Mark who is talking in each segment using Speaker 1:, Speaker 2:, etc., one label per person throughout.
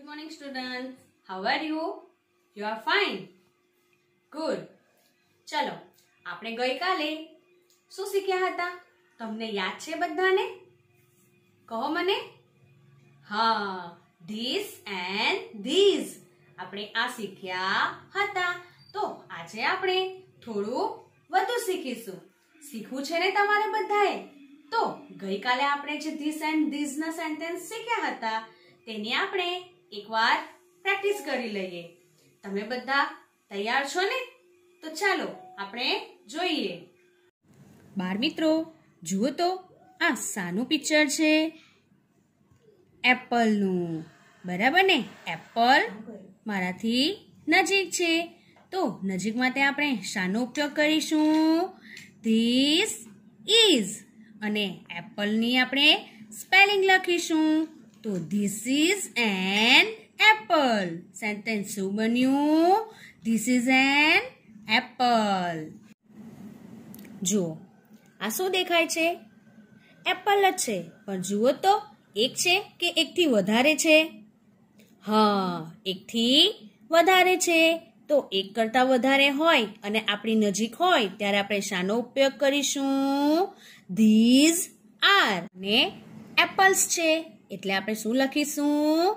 Speaker 1: Good morning, students. How are you? You are fine. Good. ચલો આપણે ગઈકાલે શું શીખ્યા હતા તમને યાદ છે બધાને કહો મને હા ધીસ એન્ડ ધીઝ આપણે આ શીખ્યા હતા તો આજે આપણે થોડું વધુ શીખીશું શીખવું છે ને તમારે બધાએ તો ગઈકાલે આપણે જે ધીસ એન્ડ ધીસના સેન્ટેન્સ શીખ્યા હતા તેની આપણે એકવાર પ્રેક્ટિસ કરી લઈએ. તમે બધા તૈયાર છો ને? તો ચાલો આપણે જોઈએ. બાળ મિત્રો, જુઓ તો, આ સાનું પિક્ચર છે એપલનું. બરાબર ને? એપલ મારાથી નજીક છે. તો નજીક માટે આપણે શાનો ઉપયોગ કરીશું. ધીસ ઇઝ અને એપલની આપણે સ્પેલિંગ લખીશું. તો this is an apple sentence શું બન્યું? ધીસ ઇઝ એન એપલ જુઓ, આ શું દેખાય છે? એપલ જ છે. પણ જુઓ તો, એક છે કે એકથી વધારે છે? હા, એકથી વધારે છે. તો એક કરતાં વધારે હોય અને આપણી નજીક હોય, ત્યારે આપણે શાનો ઉપયોગ કરીશું. ધીઝ આર ને એપલ્સ છે. એટલે આપણે શું લખીશું?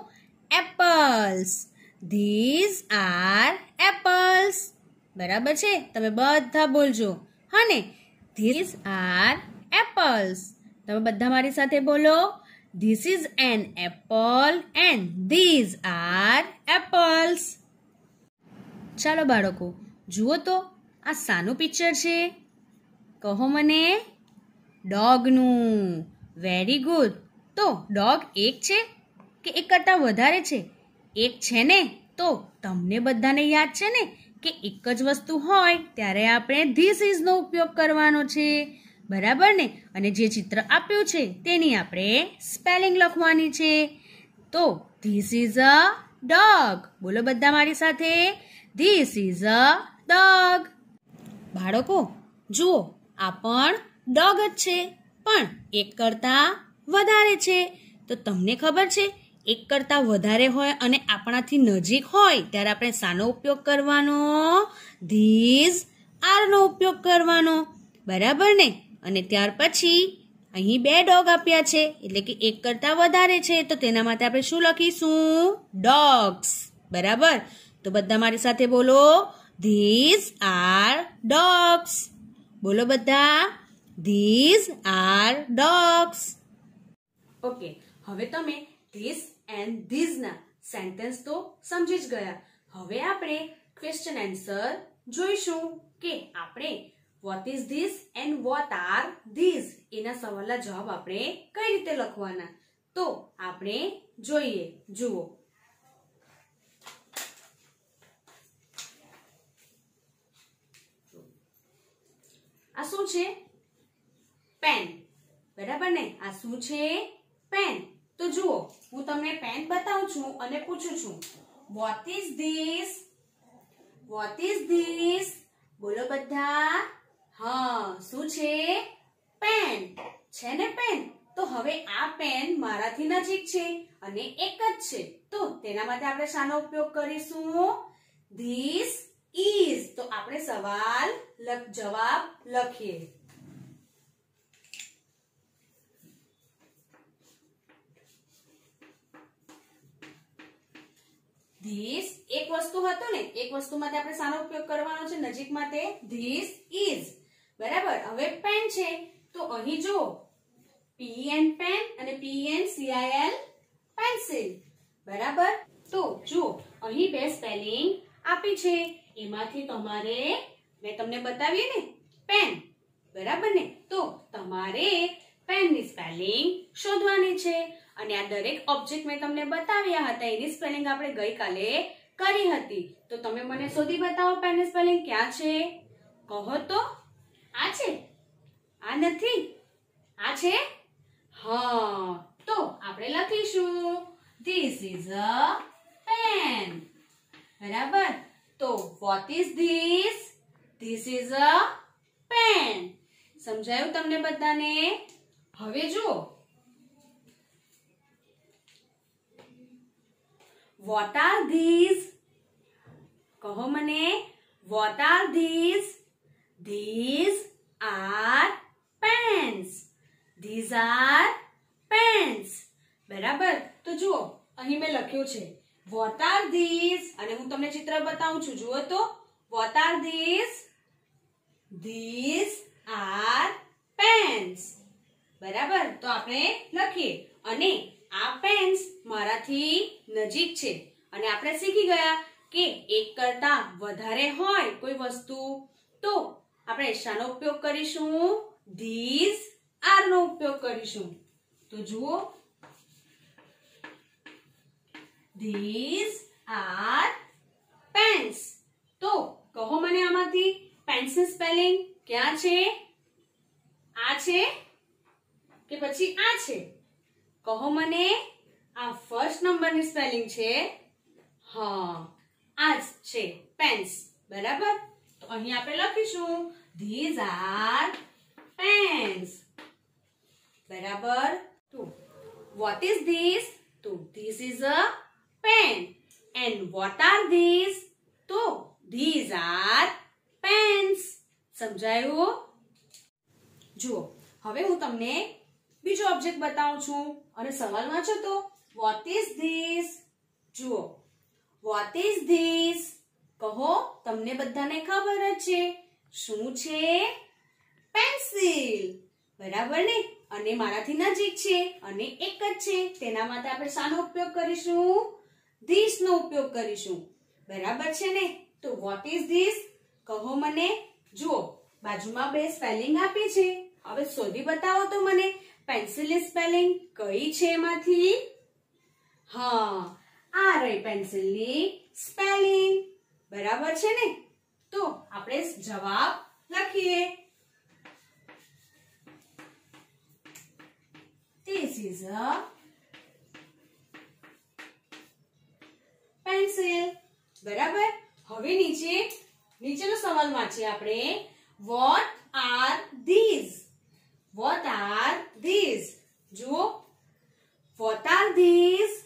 Speaker 1: એપલ્સ ધીઝ આર એપલ્સ બરાબર છે? તમે બધા બોલજો. હા ને? ધીઝ આર એપલ્સ તમે બધા મારી સાથે બોલો. This is an apple and these are apples ચાલો બાળકો, જુઓ તો, આ સાનું પિક્ચર છે. કહો મને. ડોગનું વેરી ગુડ તો ડોગ એક છે કે એક કરતાં વધારે છે? એક છે ને? તો તમને બધાને યાદ છે ને કે એક જ વસ્તુ હોય ત્યારે આપણે ધીસ ઇઝનો ઉપયોગ કરવાનો છે. બરાબર ને? અને જે ચિત્ર આપ્યું છે તેની આપણે સ્પેલિંગ લખવાની છે. તો ધીસ ઇઝ અ ડોગ બોલો બધા મારી સાથે. ધીસ ઇઝ અ ડોગ બાળકો, જુઓ, આ પણ ડોગ જ છે. પણ એક કરતાં વધારે છે. તો તમને ખબર છે, એક કરતાં વધારે હોય અને આપણાથી નજીક હોય, ત્યારે આપણે શાનો ઉપયોગ કરવાનો? ધીઝ આરનો ઉપયોગ કરવાનો. બરાબર ને? અને ત્યાર પછી અહીં બે ડોગ આપ્યા છે, એટલે કે એક કરતાં વધારે છે. તો તેના માટે આપણે શું લખીશું? ડોગ્સ. બરાબર? તો બધા મારી સાથે બોલો. These are dogs. બોલો બધા. This are dogs. ઓકે, હવે તમે ધીસ એન્ડ ધીઝના સેન્ટેન્સ તો સમજી જ ગયા. હવે આપણે ક્વેશ્ચન આન્સર જોઈશું કે આપણે what is this and what are these એના સવાલના જવાબ આપણે કઈ રીતે લખવાના? તો આપણે જોઈએ, જુઓ. આ શું છે? પેન બરાબર ને? આ શું છે? પેન તો જુઓ, હું તમને પેન બતાવું છું અને પૂછું છું. What is this what is this બોલો બધા. હા, શું છે? પેન છે ને પેન તો હવે આ પેન મારાથી નજીક છે અને એક જ છે. તો તેના માટે આપણે શાનો ઉપયોગ કરીશું? ધીસ ઇઝ તો આપણે સવાલ જવાબ લખીએ. ધીસ એક વસ્તુ હતો ને, એક વસ્તુ માટે આપણે સાનો ઉપયોગ કરવાનો છે, નજીક માટે ધીસ ઇઝ બરાબર? હવે પેન છે. તો અહીં જો પી એન પેન અને પી એન સીઆઈએલ પેન્સિલ બરાબર? તો જો અહીં બે સ્પેલિંગ આપી છે. એમાંથી તમારે, મેં તમને બતાવી ને પેન બરાબર ને? તો તમારે પેનની સ્પેલિંગ શોધવાની છે. અને આ દરેક ઓબ્જેક્ટ મેં તમને બતાવ્યા હતા, એની સ્પેલિંગ આપણે ગઈકાલે કરી હતી. તો તમે મને શોધી બતાવો પેનની સ્પેલિંગ ક્યાં છે? કહો તો. આ છે? આ નથી? આ છે? હા, તો આપણે લખીશું. ધીસ ઇઝ અ પેન બરાબર? તો what is this this is a pen સમજાયું તમને બધાને? હવે જુઓ. વોટ આર ધીઝ કહો મને what are these these are pens these are pens બરાબર? તો જુઓ, અહીં મેં લખ્યું છે વોટ આર ધીઝ અને હું તમને ચિત્ર બતાવું છું, જુઓ તો what are these these are pens બરાબર? તો આપણે લખીએ. અને આ પેન્સ મારાથી નજીક છે. અને આપણે શીખી ગયા કે એક કરતા વધારે હોય કોઈ વસ્તુ. તો આપણે શાનો ઉપયોગ કરીશું? ધીઝ આર નો ઉપયોગ કરીશું. તો જુઓ. ધીઝ આર પેન્સ તો કહો મને આમાંથી પેન્સિલ સ્પેલિંગ ક્યાં છે? આ છે કે પછી આ છે? કહો મને. આ ફર્સ્ટ નંબરની સ્પેલિંગ છે, હા આ જ છે પેન્સ બરાબર? તો અહીં આપણે લખીશું ધીઝ આર પેન્સ બરાબર? તો વોટ ઇઝ ધીસ તો this is a pen and what are this તો ધીઝ આર પેન્સ સમજાયું? જુઓ, હવે હું તમને બીજો ઓબ્જેક્ટ બતાવું છું. અને સવાલ વાંચો તો વોટ ઇઝ ધીસ જુઓ. વોટ ઇઝ ધીસ કહો, તમને બધાને ખબર જ છે. શું છે? પેન્સિલ બરાબર ને? અને મારાથી નજીક છે, અને એક જ છે. તેના માટે આપણે શાનો ઉપયોગ કરીશું? ધીસ નો ઉપયોગ કરીશું. બરાબર છે ને? તો વોટ ઇઝ ધીસ કહો મને. જુઓ, બાજુમાં બે સ્પેલિંગ આપી છે. હવે શોધી બતાવો તો મને. પેન્સિલ સ્પેલિંગ કઈ છે એમાંથી? હા, આ રહી પેન્સિલની સ્પેલિંગ. બરાબર છે ને? તો આપણે જવાબ લખીએ. This is a pencil. બરાબર? હવે નીચે, નીચેનો સવાલ વાંચીએ આપણે. What are these what are these જુઓ what are these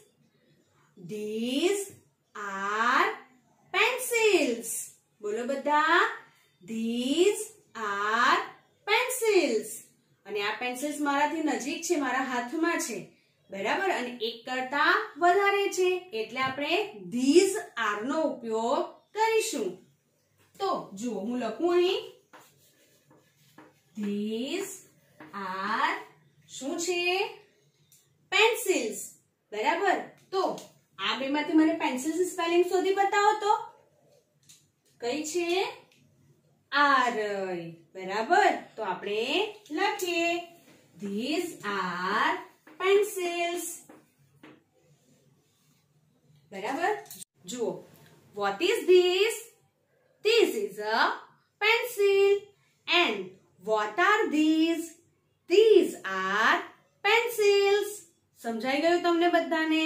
Speaker 1: these are pencils બોલો બધા ધીઝ આર પેન્સિલ્સ અને આ મારાથી નજીક છે, મારા હાથમાં છે. બરાબર? અને એક કરતા વધારે છે. એટલે આપણે ધીઝ આર નો ઉપયોગ કરીશું. તો જુઓ, હું લખું અહીં. ધીઝ આર શું છે? પેન્સિલ્સ. બરાબર? તો આ બેમાંથી મને પેન્સિલ્સ સ્પેલિંગ શોધી બતાવો તો. કઈ છે? આર બરાબર? તો આપણે લખીએ. ધીઝ આર પેન્સિલ્સ બરાબર જુઓ what is this this is a pencil and what are these these are pencils સમજાઈ ગયું તમને બધાને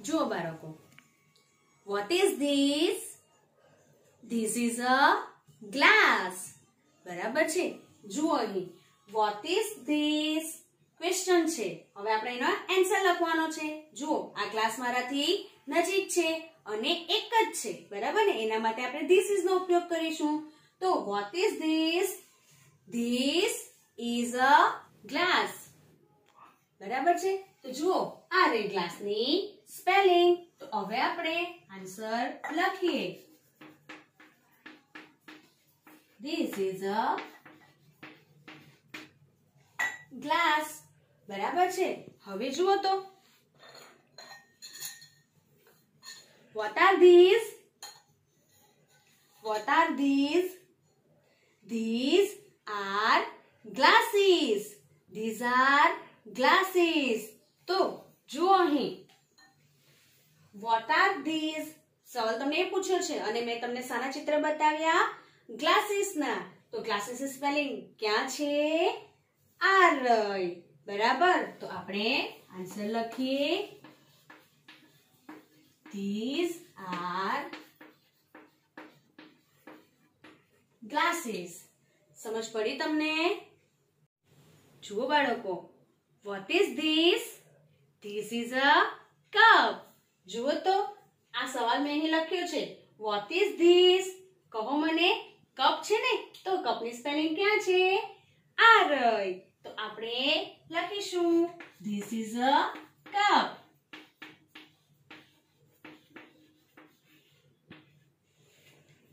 Speaker 1: જુઓ બાળકો what is this this is a glass બરાબર છે જુઓ અહીં વોટ ઇઝ ધીસ ક્વેશ્ચન છે? હવે આપણે એનો આન્સર લખવાનો છે. જુઓ, આ ગ્લાસ મારાથી નજીક છે અને એક જ છે, બરાબર ને? એના માટે આપણે ધીસ ઇઝ નો ઉપયોગ કરીશું. તો what is this this is a glass બરાબર છે? તો જુઓ, આ રે ગ્લાસની સ્પેલિંગ તો હવે આપણે આન્સર લખીએ. This is a glass. બરાબર છે હવે જુઓ તો What are these? What are these? These are glasses. These are glasses. તો જુઓ અહીં What are these? સવાલ તમને એ પૂછ્યો છે અને મેં તમને સાના ચિત્ર બતાવ્યા ગ્લાસીસ ના તો ગ્લાસીસ સ્પેલિંગ ક્યાં છે આરય બરાબર? તો આપણે આન્સર લખીએ. ધીઝ આર ગ્લાસીસ સમજ પડી તમને? જુઓ બાળકો. What is this this is a cup જુઓ તો, આ સવાલ મેં અહીં લખ્યો છે. વોટ ઇઝ ધીસ કહો મને કપ છે ને? તો કપની સ્પેલિંગ ક્યાં છે? આ રહી તો આપણે લખીશું. ધીસ ઇઝ અ કપ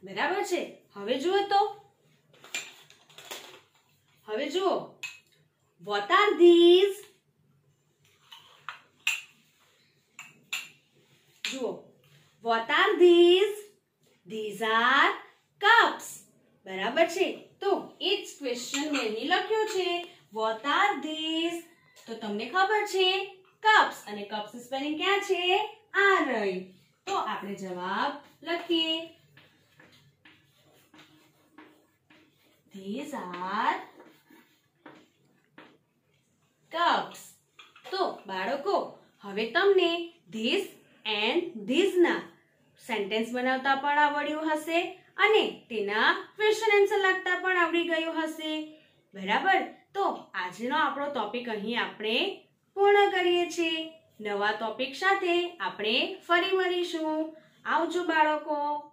Speaker 1: બરાબર છે? હવે જુઓ તો. હવે જુઓ. વોટ આર ધીઝ જુઓ. What are these these are cups બરાબર છે? તો, એ જ ક્વેશ્ચન મેં લખ્યો છે. વોટ આર ધીસ તો તમને ખબર છે કપ્સ અને કપ્સ સ્પેલિંગ ક્યાં છે? આ તો આપણે જવાબ લખીએ. ધીસ આર કપ્સ તો બાળકો, હવે તમને ધીસ એન્ડ ધીઝના સેન્ટેન્સ બનાવતા પણ આવડ્યું હશે અને તેના ક્વેશ્ચન આન્સર લખતા પણ આવડી ગયું હશે. બરાબર? તો આજનો આપણો ટોપિક અહીં આપણે પૂર્ણ કરીએ છીએ. નવા ટોપિક સાથે આપણે ફરી મળીશું. આવજો બાળકો.